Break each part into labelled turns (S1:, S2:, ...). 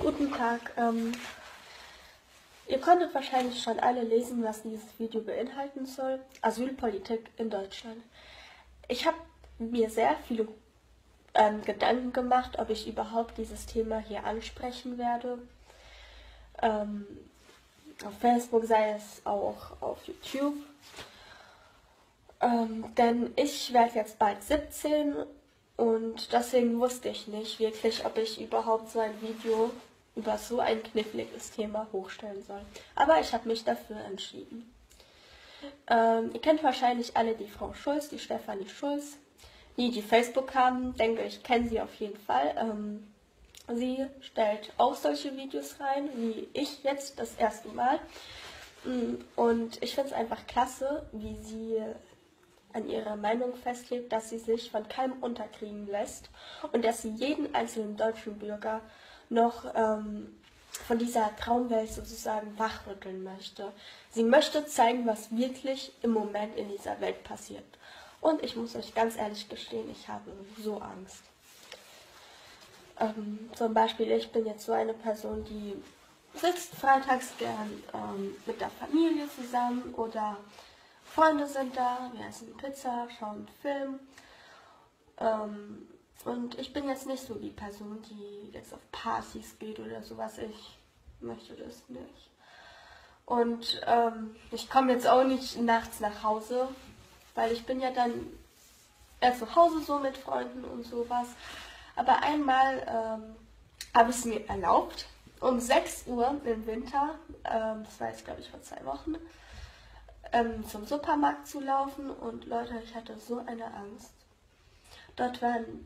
S1: Guten Tag. Ähm, ihr konntet wahrscheinlich schon alle lesen, was dieses Video beinhalten soll. Asylpolitik in Deutschland. Ich habe mir sehr viele ähm, Gedanken gemacht, ob ich überhaupt dieses Thema hier ansprechen werde. Ähm, auf Facebook sei es auch auf YouTube. Ähm, denn ich werde jetzt bald 17 und deswegen wusste ich nicht wirklich, ob ich überhaupt so ein Video über so ein kniffliges Thema hochstellen soll. Aber ich habe mich dafür entschieden. Ähm, ihr kennt wahrscheinlich alle die Frau Schulz, die Stefanie Schulz. Die, die Facebook haben, denke ich, kennen sie auf jeden Fall. Ähm, sie stellt auch solche Videos rein, wie ich jetzt das erste Mal. Mm, und ich finde es einfach klasse, wie sie an ihrer Meinung festlegt, dass sie sich von keinem unterkriegen lässt und dass sie jeden einzelnen deutschen Bürger noch ähm, von dieser Traumwelt sozusagen wachrütteln möchte. Sie möchte zeigen, was wirklich im Moment in dieser Welt passiert. Und ich muss euch ganz ehrlich gestehen, ich habe so Angst. Ähm, zum Beispiel, ich bin jetzt so eine Person, die sitzt freitags gern ähm, mit der Familie zusammen oder Freunde sind da, wir essen Pizza, schauen Film. Ähm, und ich bin jetzt nicht so die Person, die jetzt auf Partys geht oder sowas. Ich möchte das nicht. Und ähm, ich komme jetzt auch nicht nachts nach Hause, weil ich bin ja dann eher zu Hause so mit Freunden und sowas. Aber einmal ähm, habe ich es mir erlaubt, um 6 Uhr im Winter, ähm, das war jetzt glaube ich vor zwei Wochen, ähm, zum Supermarkt zu laufen und Leute, ich hatte so eine Angst. Dort waren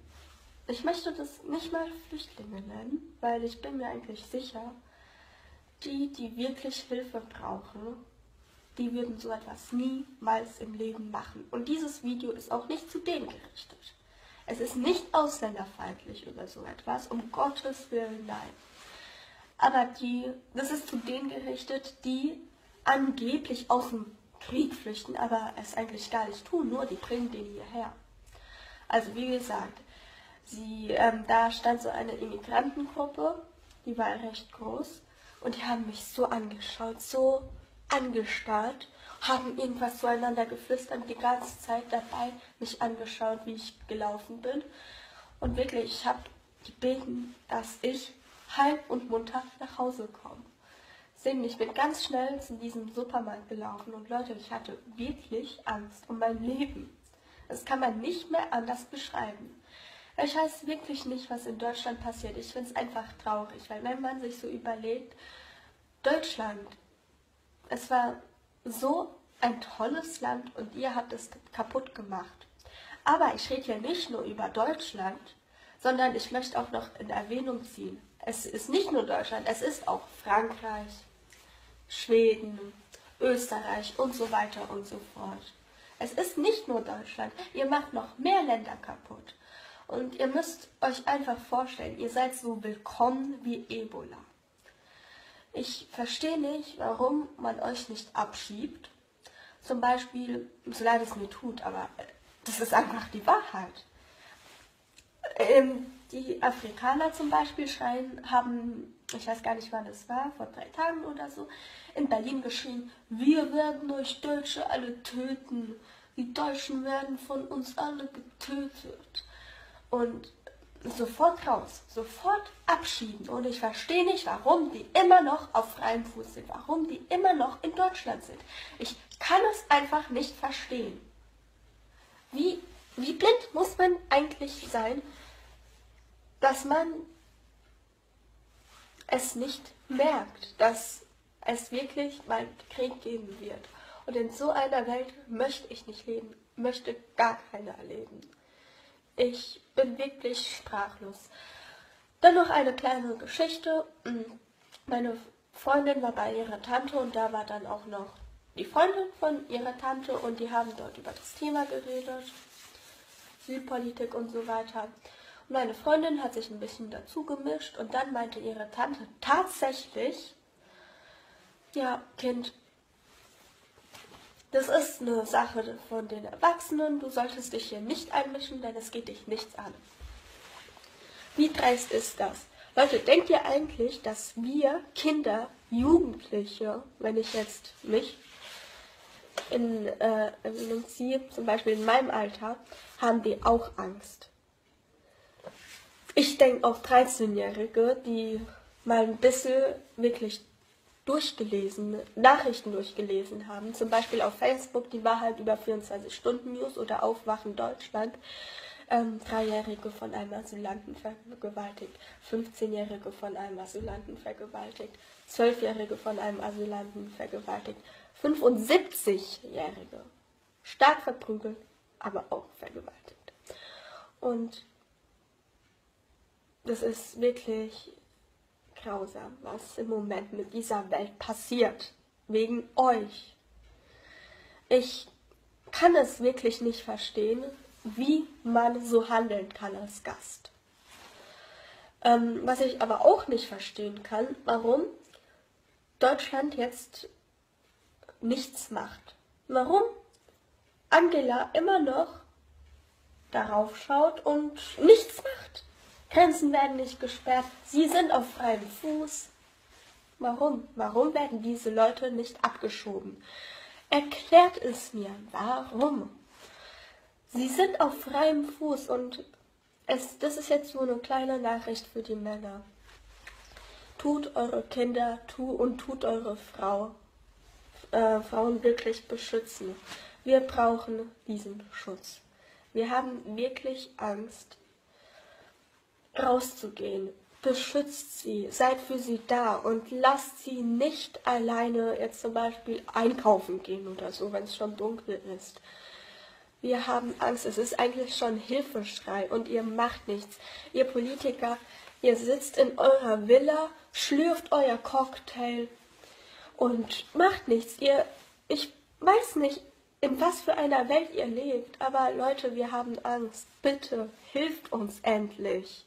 S1: ich möchte das nicht mal Flüchtlinge nennen, weil ich bin mir eigentlich sicher, die, die wirklich Hilfe brauchen, die würden so etwas niemals im Leben machen. Und dieses Video ist auch nicht zu denen gerichtet. Es ist nicht ausländerfeindlich oder so etwas, um Gottes Willen, nein. Aber die, das ist zu denen gerichtet, die angeblich aus dem Krieg flüchten, aber es eigentlich gar nicht tun, nur die bringen den hierher. Also wie gesagt, Sie, ähm, da stand so eine Immigrantengruppe, die war recht groß und die haben mich so angeschaut, so angestarrt, haben irgendwas zueinander geflüstert, die ganze Zeit dabei mich angeschaut, wie ich gelaufen bin. Und wirklich, ich habe die beten, dass ich heil und munter nach Hause komme. Sehen, ich bin ganz schnell zu diesem Supermarkt gelaufen und Leute, ich hatte wirklich Angst um mein Leben. Das kann man nicht mehr anders beschreiben. Ich weiß wirklich nicht, was in Deutschland passiert. Ich finde es einfach traurig, weil wenn man sich so überlegt, Deutschland, es war so ein tolles Land und ihr habt es kaputt gemacht. Aber ich rede hier nicht nur über Deutschland, sondern ich möchte auch noch in Erwähnung ziehen. Es ist nicht nur Deutschland, es ist auch Frankreich, Schweden, Österreich und so weiter und so fort. Es ist nicht nur Deutschland, ihr macht noch mehr Länder kaputt. Und ihr müsst euch einfach vorstellen, ihr seid so willkommen wie Ebola. Ich verstehe nicht, warum man euch nicht abschiebt. Zum Beispiel, so leid es mir tut, aber das ist einfach die Wahrheit. Ähm, die Afrikaner zum Beispiel schreien, haben, ich weiß gar nicht wann es war, vor drei Tagen oder so, in Berlin geschrien, wir werden euch Deutsche alle töten. Die Deutschen werden von uns alle getötet und sofort raus, sofort abschieben. Und ich verstehe nicht, warum die immer noch auf freiem Fuß sind, warum die immer noch in Deutschland sind. Ich kann es einfach nicht verstehen. Wie, wie blind muss man eigentlich sein, dass man es nicht merkt, dass es wirklich mal Krieg geben wird. Und in so einer Welt möchte ich nicht leben, möchte gar keiner leben. Ich bin wirklich sprachlos. Dann noch eine kleine Geschichte. Mm, meine Freundin war bei ihrer Tante und da war dann auch noch die Freundin von ihrer Tante und die haben dort über das Thema geredet, Südpolitik und so weiter. Meine Freundin hat sich ein bisschen dazu gemischt und dann meinte ihre Tante tatsächlich, ja, Kind, das ist eine Sache von den Erwachsenen. Du solltest dich hier nicht einmischen, denn es geht dich nichts an. Wie dreist ist das? Leute, denkt ihr eigentlich, dass wir Kinder, Jugendliche, wenn ich jetzt mich in, äh, in sie, zum Beispiel in meinem Alter, haben die auch Angst? Ich denke auch 13-Jährige, die mal ein bisschen wirklich durchgelesen, Nachrichten durchgelesen haben, zum Beispiel auf Facebook die Wahrheit über 24 Stunden News oder Aufwachen Deutschland, ähm, Dreijährige von einem Asylanten vergewaltigt, 15-Jährige von einem Asylanten vergewaltigt, 12-Jährige von einem Asylanten vergewaltigt, 75-Jährige stark verprügelt, aber auch vergewaltigt. Und das ist wirklich grausam, was im Moment mit dieser Welt passiert. Wegen euch. Ich kann es wirklich nicht verstehen, wie man so handeln kann als Gast. Ähm, was ich aber auch nicht verstehen kann, warum Deutschland jetzt nichts macht. Warum Angela immer noch darauf schaut und nichts macht. Grenzen werden nicht gesperrt. Sie sind auf freiem Fuß. Warum? Warum werden diese Leute nicht abgeschoben? Erklärt es mir. Warum? Sie sind auf freiem Fuß und es, das ist jetzt nur eine kleine Nachricht für die Männer. Tut eure Kinder tu, und tut eure Frau, äh, Frauen wirklich beschützen. Wir brauchen diesen Schutz. Wir haben wirklich Angst, rauszugehen. Beschützt sie, seid für sie da und lasst sie nicht alleine jetzt zum Beispiel einkaufen gehen oder so, wenn es schon dunkel ist. Wir haben Angst, es ist eigentlich schon Hilfeschrei und ihr macht nichts. Ihr Politiker, ihr sitzt in eurer Villa, schlürft euer Cocktail und macht nichts. Ihr, ich weiß nicht, in was für einer Welt ihr lebt, aber Leute, wir haben Angst. Bitte, hilft uns endlich.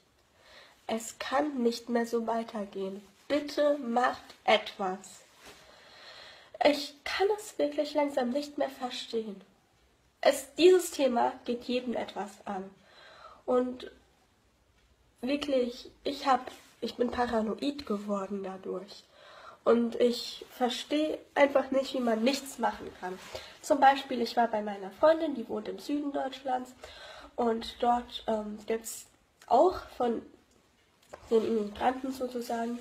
S1: Es kann nicht mehr so weitergehen. Bitte macht etwas. Ich kann es wirklich langsam nicht mehr verstehen. Es, dieses Thema geht jedem etwas an. Und wirklich, ich hab, ich bin paranoid geworden dadurch. Und ich verstehe einfach nicht, wie man nichts machen kann. Zum Beispiel, ich war bei meiner Freundin, die wohnt im Süden Deutschlands. Und dort ähm, gibt es auch von den Immigranten sozusagen,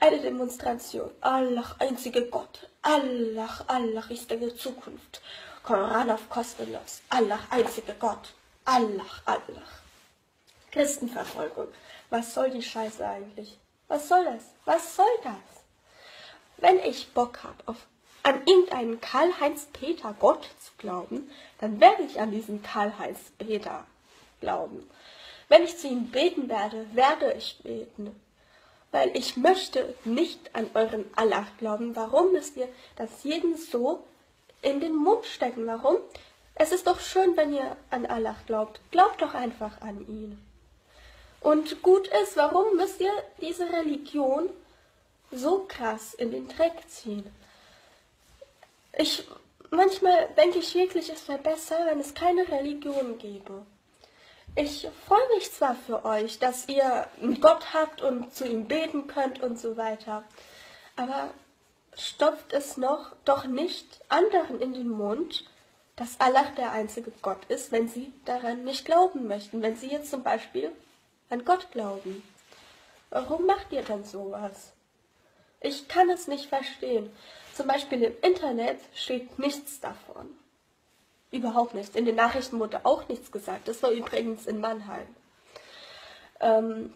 S1: eine Demonstration. Allah, einzige Gott. Allah, Allah ist deine Zukunft. Koran auf kostenlos. Allah, einzige Gott. Allah, Allah. Christenverfolgung. Was soll die Scheiße eigentlich? Was soll das? Was soll das? Wenn ich Bock habe, an irgendeinen Karl-Heinz-Peter Gott zu glauben, dann werde ich an diesen Karl-Heinz-Peter glauben. Wenn ich zu ihm beten werde, werde ich beten. Weil ich möchte nicht an euren Allah glauben. Warum müsst ihr das jeden so in den Mund stecken? Warum? Es ist doch schön, wenn ihr an Allah glaubt. Glaubt doch einfach an ihn. Und gut ist, warum müsst ihr diese Religion so krass in den Dreck ziehen? Ich, manchmal denke ich wirklich, es wäre besser, wenn es keine Religion gäbe. Ich freue mich zwar für euch, dass ihr einen Gott habt und zu ihm beten könnt und so weiter, aber stopft es noch doch nicht anderen in den Mund, dass Allah der einzige Gott ist, wenn sie daran nicht glauben möchten. Wenn sie jetzt zum Beispiel an Gott glauben. Warum macht ihr dann sowas? Ich kann es nicht verstehen. Zum Beispiel im Internet steht nichts davon. Überhaupt nicht. In den Nachrichten wurde auch nichts gesagt. Das war übrigens in Mannheim. Ähm,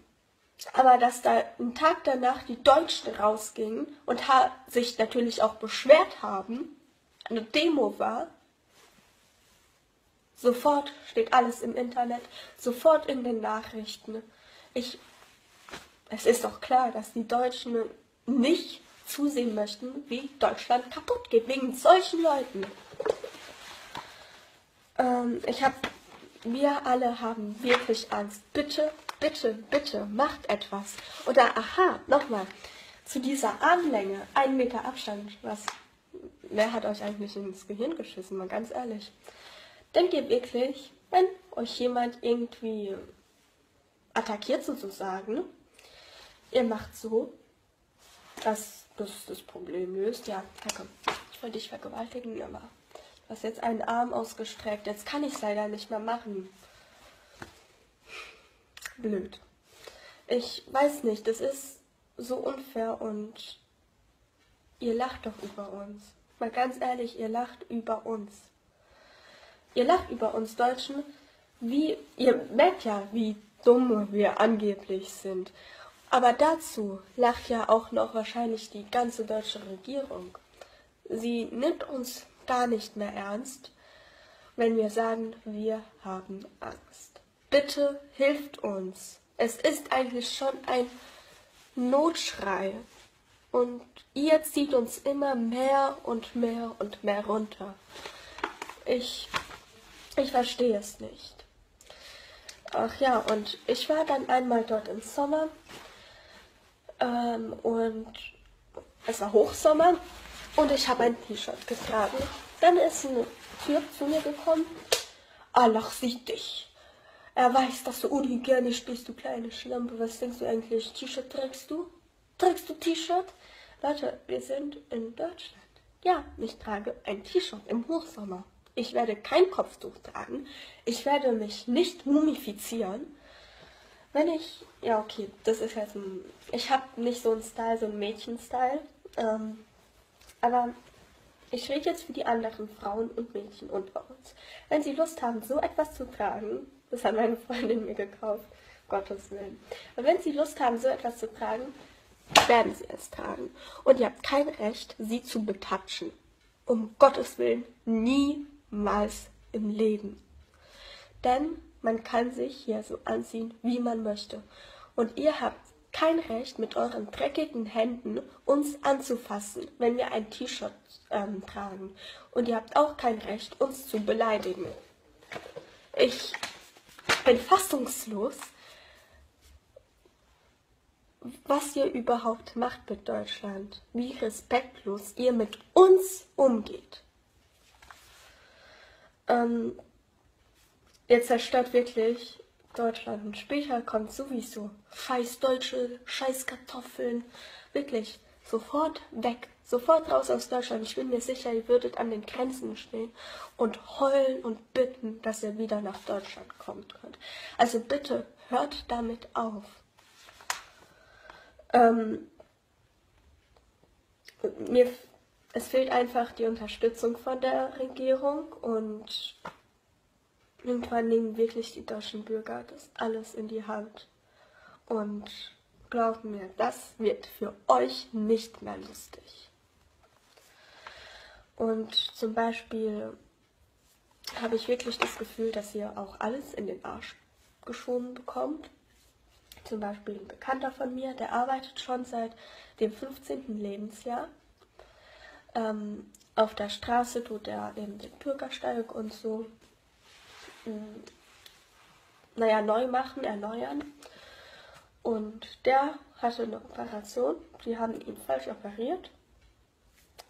S1: aber dass da einen Tag danach die Deutschen rausgingen und sich natürlich auch beschwert haben, eine Demo war, sofort steht alles im Internet, sofort in den Nachrichten. Ich, es ist doch klar, dass die Deutschen nicht zusehen möchten, wie Deutschland kaputt geht, wegen solchen Leuten. Ähm, ich habe, wir alle haben wirklich Angst. Bitte, bitte, bitte, macht etwas. Oder, aha, nochmal, zu dieser Armlänge, ein Meter Abstand, was, wer hat euch eigentlich ins Gehirn geschissen, mal ganz ehrlich. Denkt ihr wirklich, wenn euch jemand irgendwie attackiert sozusagen. Ihr macht so, dass das das Problem löst. Ja, kacke. Ich wollte dich vergewaltigen, aber du hast jetzt einen Arm ausgestreckt. Jetzt kann ich es leider nicht mehr machen. Blöd. Ich weiß nicht, das ist so unfair und ihr lacht doch über uns. Mal ganz ehrlich, ihr lacht über uns. Ihr lacht über uns Deutschen, wie, ihr merkt ja, wie dumm wir angeblich sind. Aber dazu lacht ja auch noch wahrscheinlich die ganze deutsche Regierung. Sie nimmt uns gar nicht mehr ernst, wenn wir sagen, wir haben Angst. Bitte hilft uns. Es ist eigentlich schon ein Notschrei. Und ihr zieht uns immer mehr und mehr und mehr runter. Ich, ich verstehe es nicht. Ach ja, und ich war dann einmal dort im Sommer ähm, und es war Hochsommer und ich habe ein T-Shirt getragen. Dann ist ein Typ zu mir gekommen. Allah sieht dich. Er weiß, dass du unhygienisch bist, du kleine Schlampe. Was denkst du eigentlich? T-Shirt trägst du? Trägst du T-Shirt? Leute, wir sind in Deutschland. Ja, ich trage ein T-Shirt im Hochsommer. Ich werde kein Kopftuch tragen. Ich werde mich nicht mumifizieren. Wenn ich, ja okay, das ist halt ein, ich habe nicht so einen Style, so einen Mädchen-Style. Ähm, aber ich rede jetzt für die anderen Frauen und Mädchen unter uns. Wenn sie Lust haben, so etwas zu tragen, das hat meine Freundin mir gekauft, Gottes Willen. Und wenn sie Lust haben, so etwas zu tragen, werden sie es tragen. Und ihr habt kein Recht, sie zu betatschen. Um Gottes Willen, nie niemals im Leben. Denn man kann sich hier so anziehen, wie man möchte. Und ihr habt kein Recht, mit euren dreckigen Händen uns anzufassen, wenn wir ein T-Shirt ähm, tragen. Und ihr habt auch kein Recht, uns zu beleidigen. Ich bin fassungslos, was ihr überhaupt macht mit Deutschland, wie respektlos ihr mit uns umgeht. Ähm, ihr zerstört wirklich Deutschland. Und später kommt sowieso scheiß Deutsche, scheiß Kartoffeln. Wirklich, sofort weg. Sofort raus aus Deutschland. Ich bin mir sicher, ihr würdet an den Grenzen stehen und heulen und bitten, dass ihr wieder nach Deutschland kommt könnt. Also bitte hört damit auf. Ähm, mir es fehlt einfach die Unterstützung von der Regierung und irgendwann nehmen wirklich die deutschen Bürger das alles in die Hand. Und glaubt mir, das wird für euch nicht mehr lustig. Und zum Beispiel habe ich wirklich das Gefühl, dass ihr auch alles in den Arsch geschoben bekommt. Zum Beispiel ein Bekannter von mir, der arbeitet schon seit dem 15. Lebensjahr ähm, auf der Straße tut er eben den Bürgersteig und so, naja, neu machen, erneuern. Und der hatte eine Operation. Sie haben ihn falsch operiert.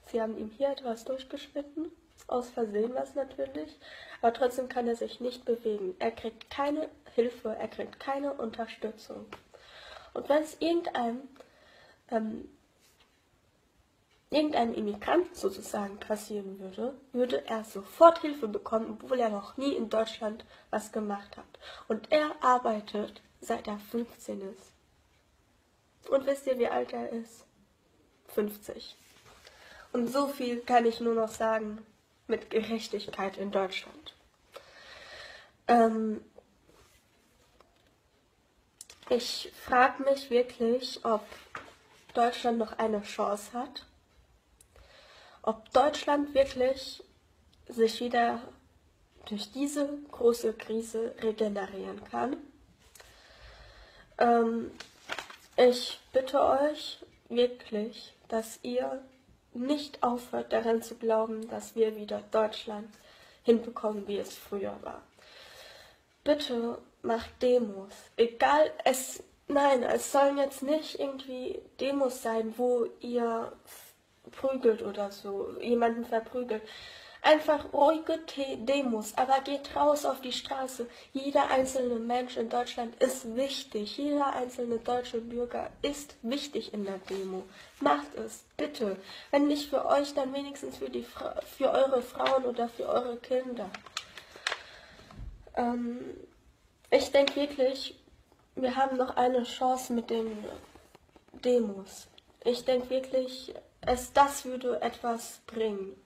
S1: Sie haben ihm hier etwas durchgeschnitten. Aus Versehen was natürlich. Aber trotzdem kann er sich nicht bewegen. Er kriegt keine Hilfe, er kriegt keine Unterstützung. Und wenn es irgendeinem ähm, irgendeinem Immigranten sozusagen passieren würde, würde er sofort Hilfe bekommen, obwohl er noch nie in Deutschland was gemacht hat. Und er arbeitet seit er 15 ist. Und wisst ihr, wie alt er ist? 50. Und so viel kann ich nur noch sagen mit Gerechtigkeit in Deutschland. Ähm, ich frage mich wirklich, ob Deutschland noch eine Chance hat ob Deutschland wirklich sich wieder durch diese große Krise regenerieren kann. Ähm, ich bitte euch wirklich, dass ihr nicht aufhört daran zu glauben, dass wir wieder Deutschland hinbekommen, wie es früher war. Bitte macht Demos. Egal, es, nein, es sollen jetzt nicht irgendwie Demos sein, wo ihr prügelt oder so, jemanden verprügelt. Einfach ruhige Demos, aber geht raus auf die Straße. Jeder einzelne Mensch in Deutschland ist wichtig. Jeder einzelne deutsche Bürger ist wichtig in der Demo. Macht es, bitte. Wenn nicht für euch, dann wenigstens für, die, für eure Frauen oder für eure Kinder. Ähm, ich denke wirklich, wir haben noch eine Chance mit den Demos. Ich denke wirklich, es, das würde etwas bringen.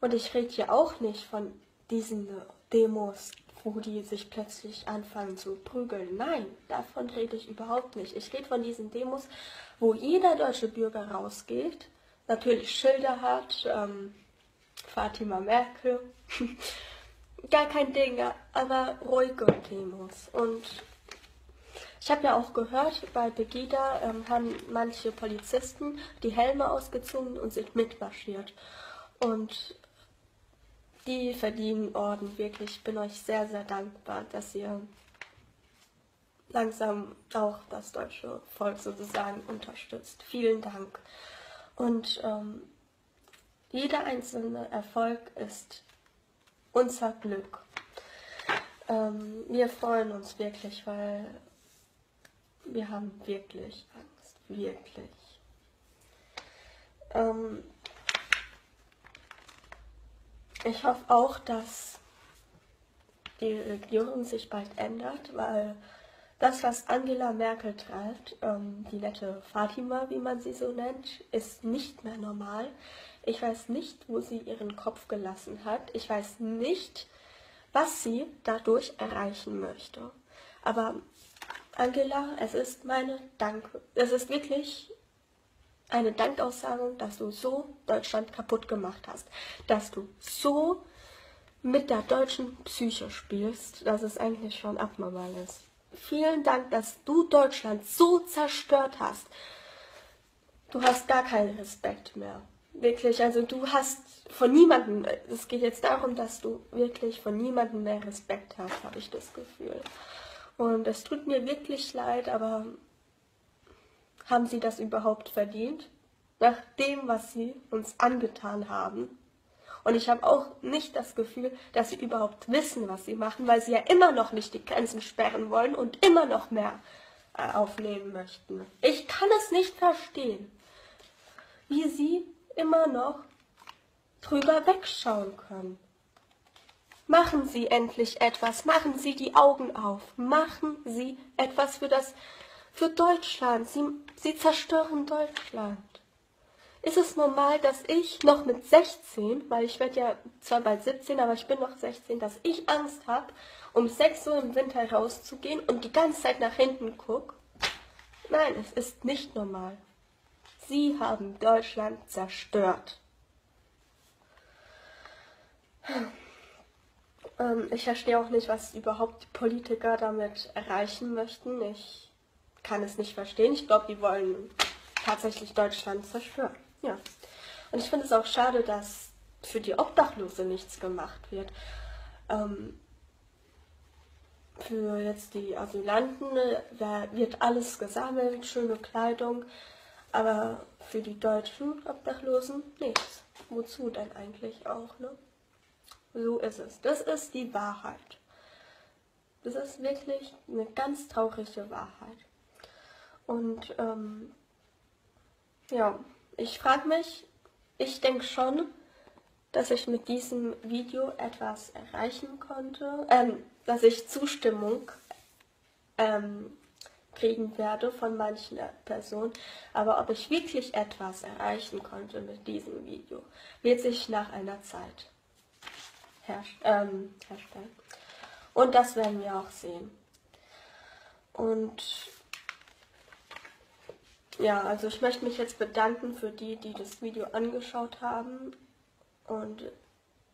S1: Und ich rede hier auch nicht von diesen Demos, wo die sich plötzlich anfangen zu prügeln. Nein, davon rede ich überhaupt nicht. Ich rede von diesen Demos, wo jeder deutsche Bürger rausgeht, natürlich Schilder hat, ähm, Fatima Merkel, gar kein Ding, aber ruhige Demos. Und ich habe ja auch gehört, bei Pegida ähm, haben manche Polizisten die Helme ausgezogen und sind mitmarschiert. Und die verdienen Orden, wirklich. Ich bin euch sehr, sehr dankbar, dass ihr langsam auch das deutsche Volk sozusagen unterstützt. Vielen Dank. Und ähm, jeder einzelne Erfolg ist unser Glück. Ähm, wir freuen uns wirklich, weil wir haben wirklich Angst. Wirklich. Ähm, ich hoffe auch, dass die Regierung sich bald ändert, weil das, was Angela Merkel treibt, ähm, die nette Fatima, wie man sie so nennt, ist nicht mehr normal. Ich weiß nicht, wo sie ihren Kopf gelassen hat. Ich weiß nicht, was sie dadurch erreichen möchte. Aber Angela, es ist meine Dank. Es ist wirklich eine Dankaussagung, dass du so Deutschland kaputt gemacht hast, dass du so mit der deutschen Psyche spielst, dass es eigentlich schon abnormal ist. Vielen Dank, dass du Deutschland so zerstört hast. Du hast gar keinen Respekt mehr. Wirklich, also du hast von niemandem, es geht jetzt darum, dass du wirklich von niemandem mehr Respekt hast, habe ich das Gefühl. Und es tut mir wirklich leid, aber haben sie das überhaupt verdient? Nach dem, was sie uns angetan haben? Und ich habe auch nicht das Gefühl, dass sie überhaupt wissen, was sie machen, weil sie ja immer noch nicht die Grenzen sperren wollen und immer noch mehr äh, aufnehmen möchten. Ich kann es nicht verstehen, wie sie immer noch drüber wegschauen können. Machen Sie endlich etwas, machen Sie die Augen auf, machen Sie etwas für das für Deutschland. Sie, sie zerstören Deutschland. Ist es normal, dass ich noch mit 16, weil ich werde ja zwar bald 17, aber ich bin noch 16, dass ich Angst habe, um 6 Uhr im Winter rauszugehen und die ganze Zeit nach hinten gucke? Nein, es ist nicht normal. Sie haben Deutschland zerstört. Ähm, ich verstehe auch nicht, was überhaupt Politiker damit erreichen möchten. Ich kann es nicht verstehen. Ich glaube, die wollen tatsächlich Deutschland zerstören. Ja. Und ich finde es auch schade, dass für die Obdachlose nichts gemacht wird. Ähm, für jetzt die Asylanten äh, wird alles gesammelt, schöne Kleidung, aber für die deutschen Obdachlosen nichts. Wozu denn eigentlich auch, ne? So ist es. Das ist die Wahrheit. Das ist wirklich eine ganz traurige Wahrheit. Und ähm, ja, ich frage mich, ich denke schon, dass ich mit diesem Video etwas erreichen konnte, ähm, dass ich Zustimmung ähm, kriegen werde von manchen Personen. Aber ob ich wirklich etwas erreichen konnte mit diesem Video, wird sich nach einer Zeit herst ähm, herstellen. Und das werden wir auch sehen. Und ja, also ich möchte mich jetzt bedanken für die, die das Video angeschaut haben. Und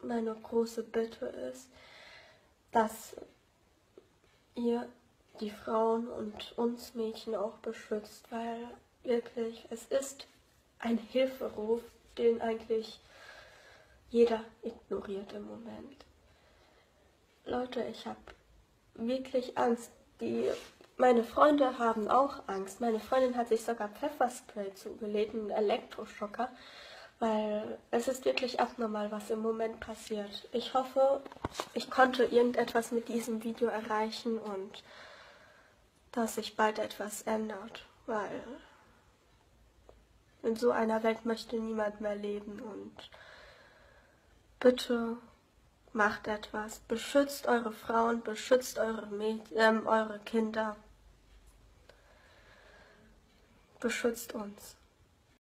S1: meine große Bitte ist, dass ihr die Frauen und uns Mädchen auch beschützt, weil wirklich es ist ein Hilferuf, den eigentlich jeder ignoriert im Moment. Leute, ich habe wirklich Angst. Die meine Freunde haben auch Angst. Meine Freundin hat sich sogar Pfefferspray zugelegt, einen Elektroschocker, weil es ist wirklich abnormal, was im Moment passiert. Ich hoffe, ich konnte irgendetwas mit diesem Video erreichen und dass sich bald etwas ändert, weil in so einer Welt möchte niemand mehr leben und bitte macht etwas, beschützt eure Frauen, beschützt eure, Mäd äh, eure Kinder, beschützt uns.